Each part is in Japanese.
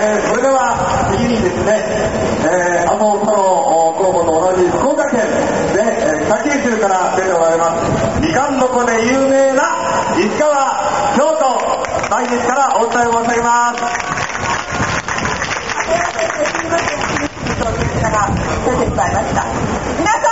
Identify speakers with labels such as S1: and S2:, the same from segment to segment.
S1: えー、それでは次にですね、えー、安藤太郎候補と同じ福岡県で、えー、北九州から出ておられますみかん床で有名な石川京都大日からお伝え申し上げます。
S2: 皆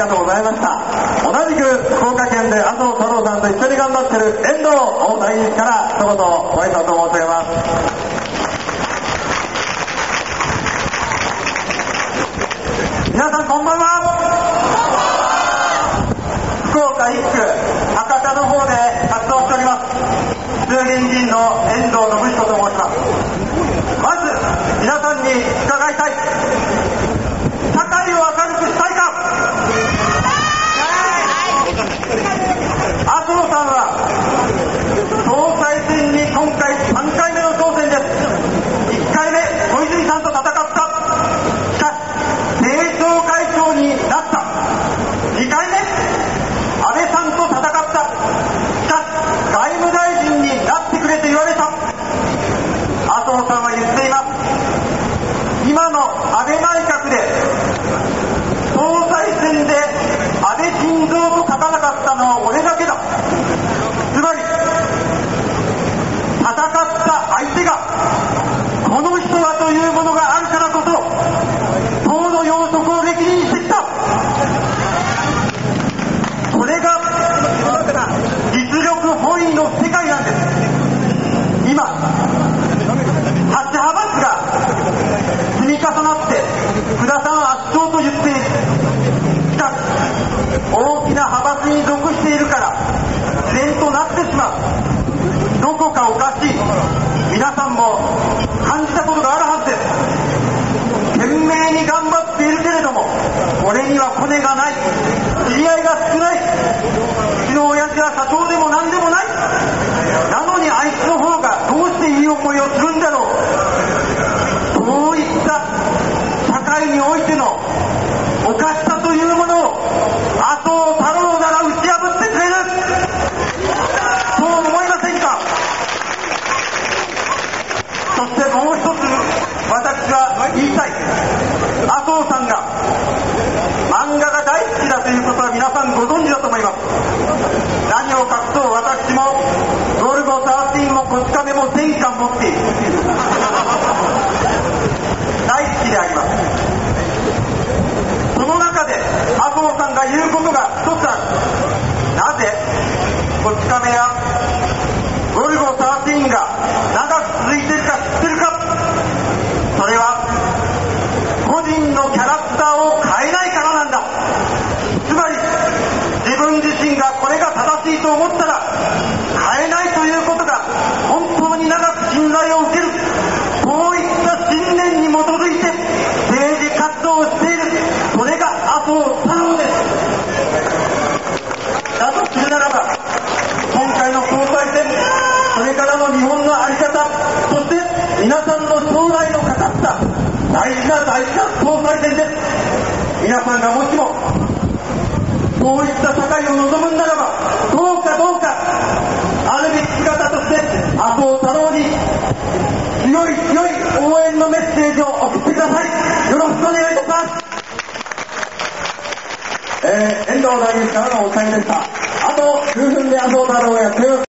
S2: がとう
S1: ございました。同じく福岡県で麻生太郎さんと一緒に頑張ってる遠藤大谷から一言ご挨拶を申し上げます。皆さんこんばんは。福岡一区。少ないうちの親父は社長でも何でもないなのにあいつの方がどうしていい思いをするんだろうそういった社会においてのおかしさというものを麻生太郎なら打ち破ってくれるそう思いませんかそしてもう一つ私は言いたい麻生さんが漫画が大好きだということは皆さご存知だと思います。何を隠そう私もゴルゴ13もこち亀も全巻持っている。大好きであります。その中で麻生さんが言うことが一つある。なぜこち亀やゴルゴ13が長く続いているか知ってるか？それは個人のキャラクターを変えないからなんだつまり自分自身がこれが正しいと思ったら変えないということが本当に長く信頼を受けるこういった信念に基づいて政治活動をしているそれが麻生太郎です。だとするならば今回の総裁選それからの日本の在り方そして皆さんの将来のかかった大事な大事な総裁選です。皆さんがもしもこういった社会を望むならばどうかどうかあるべき姿として麻生太郎に強い強い応援のメッセージを送ってくださいよろしくお願いいたします
S3: えー、遠藤大臣からのお伝えでした。あと9分で麻生太郎がやってます。